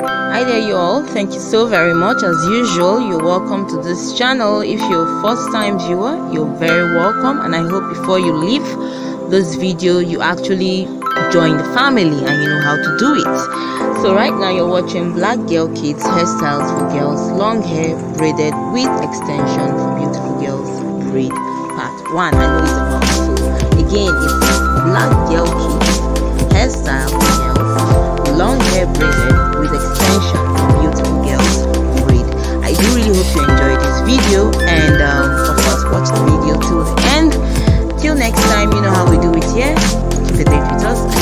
hi there you all. Thank you so very much. As usual you're welcome to this channel. If you're first time viewer you're very welcome and i hope before you leave this video you actually join the family and you know how to do it. So right now you're watching black girl kids hairstyles for girls long hair braided with extension for beautiful girls. Braid part one. I know it's about the video till the end. Till next time, you know how we do it, here. Keep it date with us.